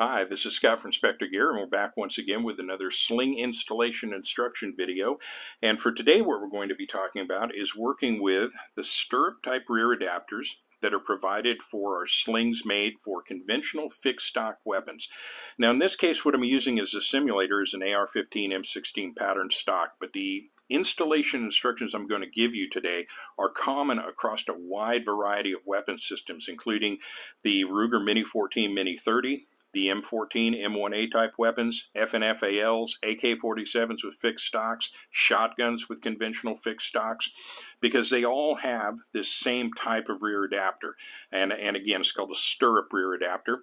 Hi, this is Scott from Specter Gear, and we're back once again with another sling installation instruction video. And for today, what we're going to be talking about is working with the stirrup type rear adapters that are provided for our slings made for conventional fixed stock weapons. Now, in this case, what I'm using as a simulator is an AR-15 M16 pattern stock, but the installation instructions I'm going to give you today are common across a wide variety of weapon systems, including the Ruger Mini 14 Mini 30, the M14, M1A type weapons, FNFALs, AK-47s with fixed stocks, shotguns with conventional fixed stocks, because they all have this same type of rear adapter. And, and again, it's called a stirrup rear adapter.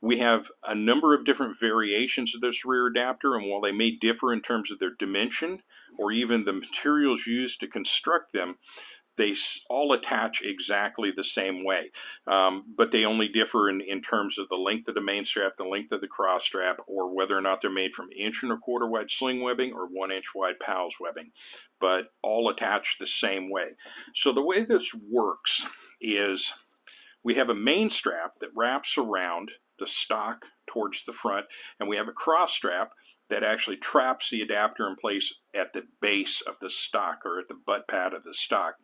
We have a number of different variations of this rear adapter, and while they may differ in terms of their dimension, or even the materials used to construct them, they all attach exactly the same way, um, but they only differ in, in terms of the length of the main strap, the length of the cross strap, or whether or not they're made from inch and a quarter wide sling webbing or one inch wide PALS webbing, but all attach the same way. So the way this works is we have a main strap that wraps around the stock towards the front, and we have a cross strap that actually traps the adapter in place at the base of the stock or at the butt pad of the stock.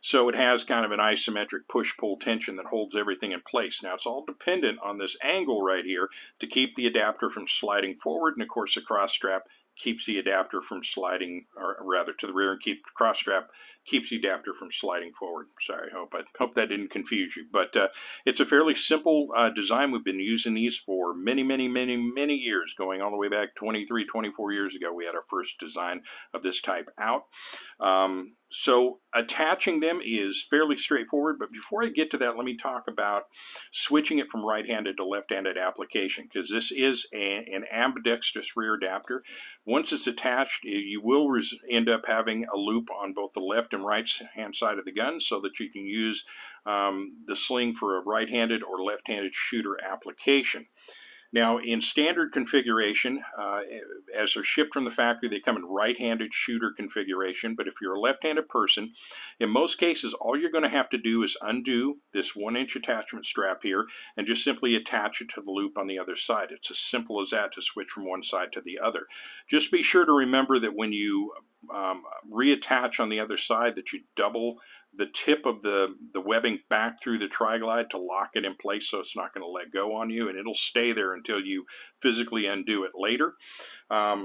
So it has kind of an isometric push-pull tension that holds everything in place. Now it's all dependent on this angle right here to keep the adapter from sliding forward and of course the cross strap keeps the adapter from sliding, or rather to the rear and keep cross strap keeps the adapter from sliding forward. Sorry, I hope I hope that didn't confuse you. But uh, it's a fairly simple uh, design. We've been using these for many, many, many, many years, going all the way back 23, 24 years ago. We had our first design of this type out. Um, so attaching them is fairly straightforward, but before I get to that, let me talk about switching it from right-handed to left-handed application, because this is a, an ambidextrous rear adapter. Once it's attached, you will end up having a loop on both the left and right-hand side of the gun so that you can use um, the sling for a right-handed or left-handed shooter application. Now, in standard configuration, uh, as they're shipped from the factory, they come in right-handed shooter configuration, but if you're a left-handed person, in most cases, all you're going to have to do is undo this one-inch attachment strap here and just simply attach it to the loop on the other side. It's as simple as that to switch from one side to the other. Just be sure to remember that when you um, reattach on the other side that you double the tip of the, the webbing back through the tri-glide to lock it in place so it's not going to let go on you and it'll stay there until you physically undo it later. Um,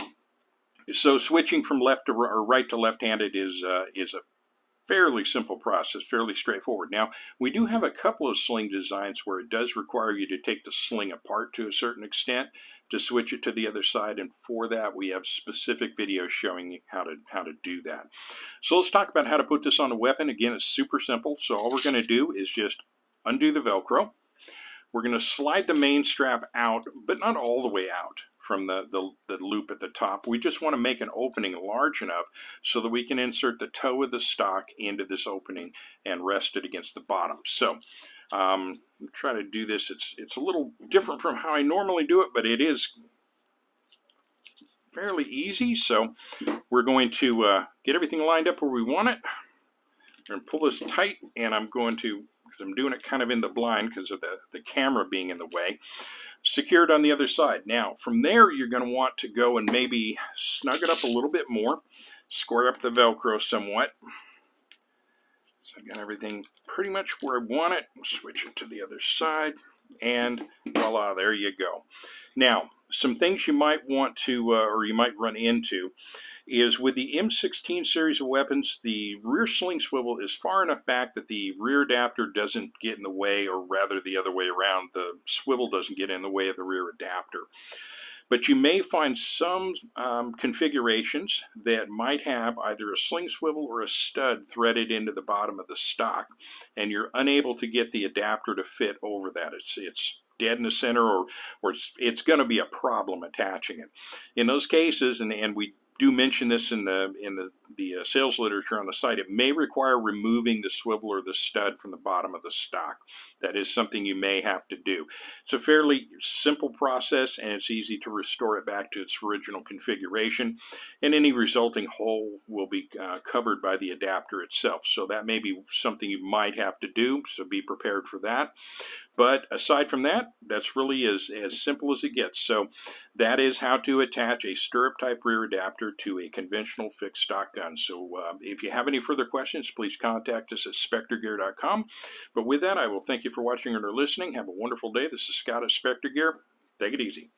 so switching from left to or right to left-handed is uh, is a fairly simple process, fairly straightforward. Now, we do have a couple of sling designs where it does require you to take the sling apart to a certain extent to switch it to the other side, and for that we have specific videos showing how to, how to do that. So let's talk about how to put this on a weapon. Again, it's super simple, so all we're going to do is just undo the Velcro. We're going to slide the main strap out, but not all the way out from the, the, the, loop at the top. We just want to make an opening large enough so that we can insert the toe of the stock into this opening and rest it against the bottom. So um, try to do this. It's, it's a little different from how I normally do it, but it is fairly easy. So we're going to uh, get everything lined up where we want it. To pull this tight, and I'm going to, because I'm doing it kind of in the blind because of the, the camera being in the way, secured on the other side. Now, from there, you're going to want to go and maybe snug it up a little bit more, square up the Velcro somewhat. So I got everything pretty much where I want it. Switch it to the other side, and voila, there you go. Now, some things you might want to, uh, or you might run into, is with the M16 series of weapons, the rear sling swivel is far enough back that the rear adapter doesn't get in the way, or rather the other way around, the swivel doesn't get in the way of the rear adapter. But you may find some um, configurations that might have either a sling swivel or a stud threaded into the bottom of the stock, and you're unable to get the adapter to fit over that. It's, it's dead in the center or, or it's, it's going to be a problem attaching it. In those cases, and, and we do mention this in the in the the uh, sales literature on the site. It may require removing the swivel or the stud from the bottom of the stock. That is something you may have to do. It's a fairly simple process, and it's easy to restore it back to its original configuration. And any resulting hole will be uh, covered by the adapter itself. So that may be something you might have to do. So be prepared for that. But aside from that, that's really as, as simple as it gets. So that is how to attach a stirrup type rear adapter to a conventional fixed stock gun. So uh, if you have any further questions, please contact us at spectergear.com. But with that, I will thank you for watching or listening. Have a wonderful day. This is Scott at Specter Gear. Take it easy.